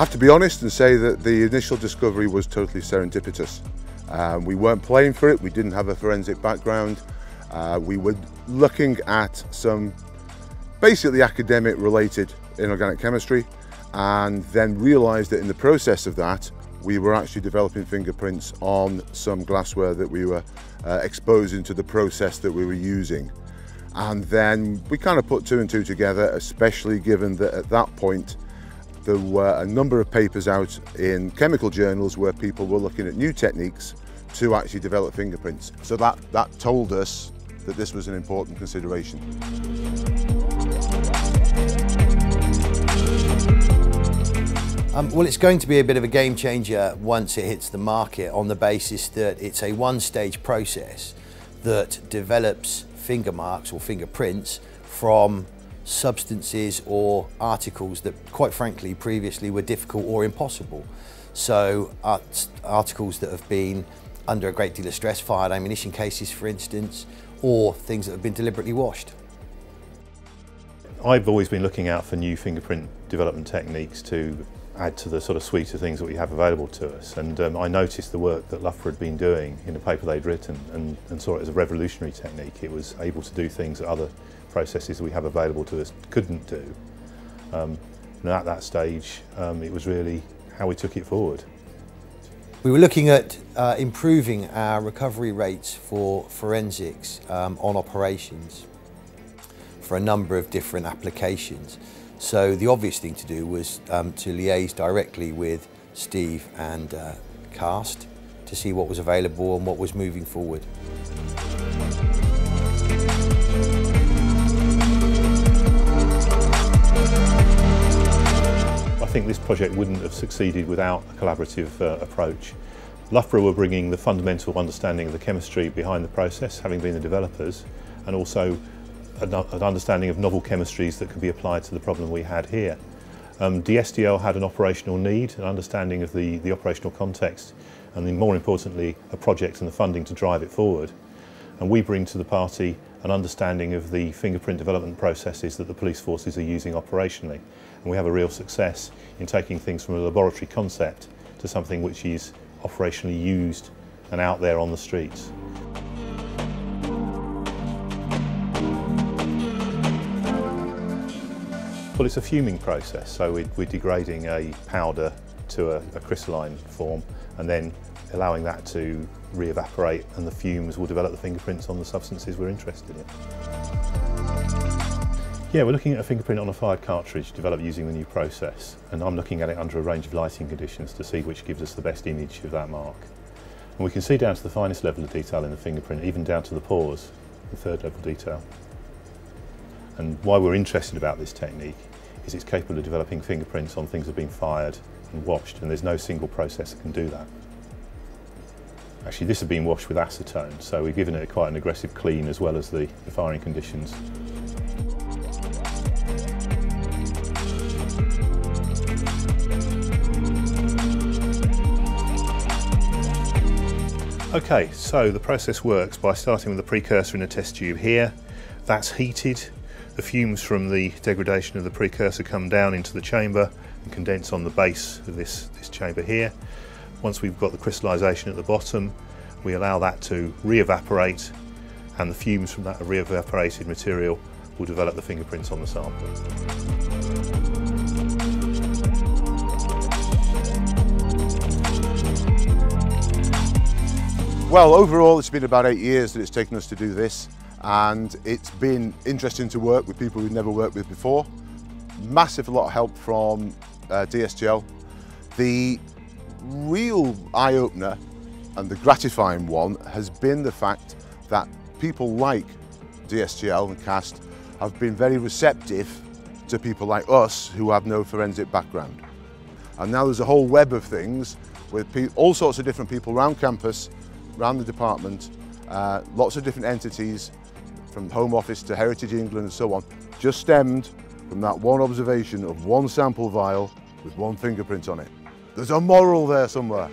have to be honest and say that the initial discovery was totally serendipitous. Um, we weren't playing for it, we didn't have a forensic background. Uh, we were looking at some basically academic related inorganic chemistry and then realized that in the process of that we were actually developing fingerprints on some glassware that we were uh, exposing to the process that we were using. And then we kind of put two and two together, especially given that at that point there were a number of papers out in chemical journals where people were looking at new techniques to actually develop fingerprints. So that, that told us that this was an important consideration. Um, well, it's going to be a bit of a game changer once it hits the market on the basis that it's a one-stage process that develops finger marks or fingerprints from substances or articles that, quite frankly, previously were difficult or impossible. So art articles that have been under a great deal of stress, fired ammunition cases, for instance, or things that have been deliberately washed. I've always been looking out for new fingerprint development techniques to add to the sort of suite of things that we have available to us. And um, I noticed the work that Loughborough had been doing in a paper they'd written and, and saw it as a revolutionary technique. It was able to do things that other processes we have available to us couldn't do. Um, and at that stage, um, it was really how we took it forward. We were looking at uh, improving our recovery rates for forensics um, on operations for a number of different applications. So the obvious thing to do was um, to liaise directly with Steve and uh, CAST to see what was available and what was moving forward. Think this project wouldn't have succeeded without a collaborative uh, approach. Loughborough were bringing the fundamental understanding of the chemistry behind the process, having been the developers, and also an understanding of novel chemistries that could be applied to the problem we had here. Um, DSTL had an operational need, an understanding of the, the operational context, and then more importantly, a project and the funding to drive it forward. And we bring to the party an understanding of the fingerprint development processes that the police forces are using operationally. And we have a real success in taking things from a laboratory concept to something which is operationally used and out there on the streets. Well, it's a fuming process, so we're, degrading a powder to a, a, crystalline form and then allowing that to re-evaporate and the fumes will develop the fingerprints on the substances we're interested in. Yeah, we're looking at a fingerprint on a fired cartridge developed using the new process and I'm looking at it under a range of lighting conditions to see which gives us the best image of that mark. And we can see down to the finest level of detail in the fingerprint, even down to the pores, the third level detail. And why we're interested about this technique is it's capable of developing fingerprints on things that have been fired and washed, and there's no single process that can do that. Actually, this has been washed with acetone, so we've given it quite an aggressive clean as well as the, the firing conditions. Okay, so the process works by starting with the precursor in a test tube here. That's heated the fumes from the degradation of the precursor come down into the chamber and condense on the base of this, this chamber here. Once we've got the crystallization at the bottom, we allow that to re-evaporate and the fumes from that re-evaporated material will develop the fingerprints on the sample. Well, overall, it's been about eight years that it's taken us to do this and it's been interesting to work with people we've never worked with before. Massive lot of help from uh. The real eye-opener and the gratifying one has been the fact that people like DSTL and CAST have been very receptive to people like us who have no forensic background. And now there's a whole web of things with all sorts of different people around campus, around the department, uh, lots of different entities from Home Office to Heritage England and so on, just stemmed from that one observation of one sample vial with one fingerprint on it. There's a moral there somewhere.